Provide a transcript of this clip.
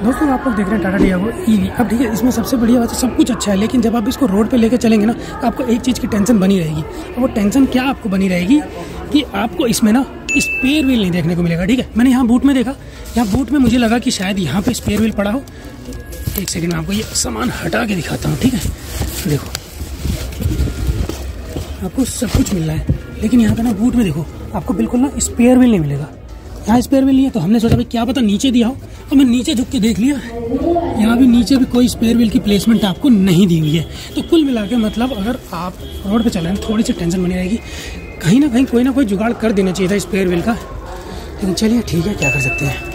दोस्तों, आप लोग देख रहे हैं टाटा डियागो ईवी अब ठीक है, इसमें सबसे बढ़िया बात है, सब कुछ अच्छा है, लेकिन जब आप इसको रोड पे लेके चलेंगे ना तो आपको एक चीज़ की टेंशन बनी रहेगी। और वो टेंशन क्या आपको बनी रहेगी कि आपको इसमें ना स्पेयर व्हील नहीं देखने को मिलेगा, ठीक है? मैंने यहाँ बूट में देखा, यहाँ बूट में मुझे लगा कि शायद यहाँ पर स्पेयर व्हील पड़ा हो। एक सेकेंड में आपको ये सामान हटा के दिखाता हूँ, ठीक है? देखो, आपको सब कुछ मिल रहा है, लेकिन यहाँ पर ना बूट में देखो, आपको बिल्कुल ना स्पेयर व्हील नहीं मिलेगा। यहाँ स्पेयर व्हील नहीं है तो हमने सोचा भाई क्या पता नीचे दिया हो और मैं नीचे झुक के देख लिया। यहाँ भी नीचे भी कोई स्पेयर व्हील की प्लेसमेंट आपको नहीं दी हुई है। तो कुल मिला के मतलब अगर आप रोड पे चल, थोड़ी सी टेंशन बनी रहेगी। कहीं ना कहीं कोई ना कोई जुगाड़ कर देना चाहिए था स्पेयर व्हील का। लेकिन चलिए, ठीक है, क्या कर सकते हैं?